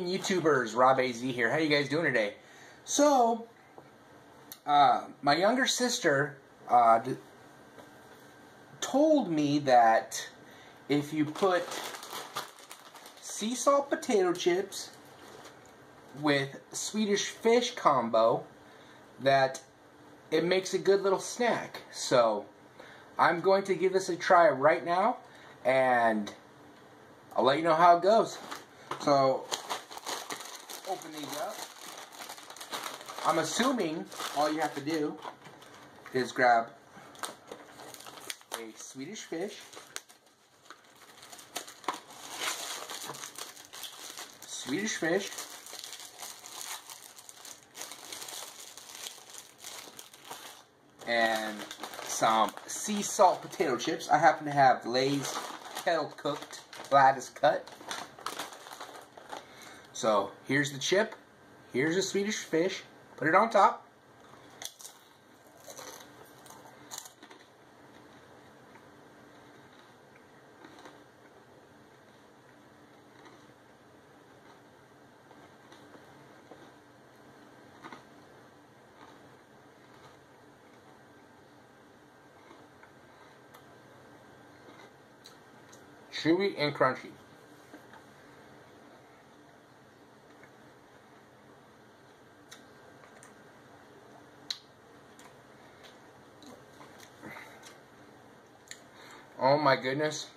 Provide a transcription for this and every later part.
YouTubers? Rob AZ here. How you guys doing today? So, uh, my younger sister uh, told me that if you put sea salt potato chips with Swedish fish combo, that it makes a good little snack. So, I'm going to give this a try right now, and I'll let you know how it goes. So, open these up. I'm assuming all you have to do is grab a Swedish fish, Swedish fish, and some sea salt potato chips. I happen to have Lay's kettle cooked Gladys cut. So here's the chip. Here's a Swedish fish. Put it on top. chewy and crunchy. Oh my goodness.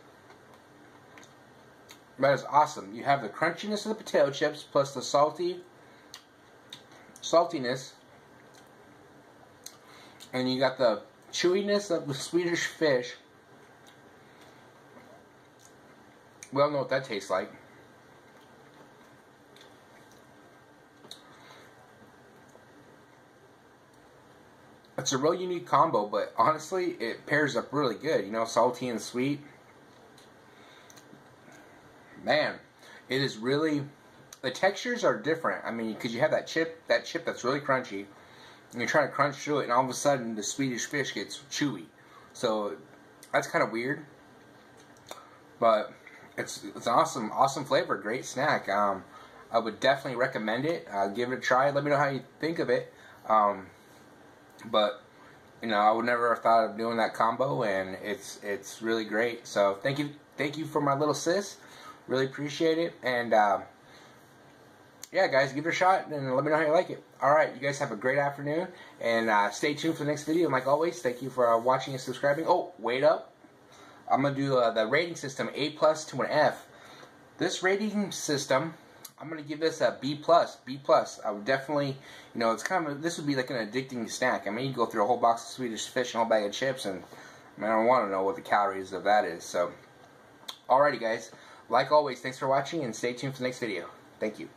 That is awesome. You have the crunchiness of the potato chips plus the salty saltiness. And you got the chewiness of the Swedish fish. We all know what that tastes like. It's a real unique combo, but honestly, it pairs up really good. You know, salty and sweet. Man, it is really the textures are different. I mean, because you have that chip, that chip that's really crunchy, and you're trying to crunch through it, and all of a sudden the Swedish fish gets chewy. So that's kind of weird, but it's it's an awesome awesome flavor, great snack. Um, I would definitely recommend it. Uh, give it a try. Let me know how you think of it. Um, but you know, I would never have thought of doing that combo, and it's it's really great. So thank you thank you for my little sis. Really appreciate it, and uh, yeah, guys, give it a shot and let me know how you like it. All right, you guys have a great afternoon, and uh, stay tuned for the next video. And like always, thank you for uh, watching and subscribing. Oh, wait up. I'm going to do uh, the rating system A plus to an F. This rating system, I'm going to give this a B plus. B plus. I would definitely, you know, it's kind of, this would be like an addicting snack. I mean, you go through a whole box of Swedish fish and a whole bag of chips, and I, mean, I don't want to know what the calories of that is. So, alrighty, guys. Like always, thanks for watching, and stay tuned for the next video. Thank you.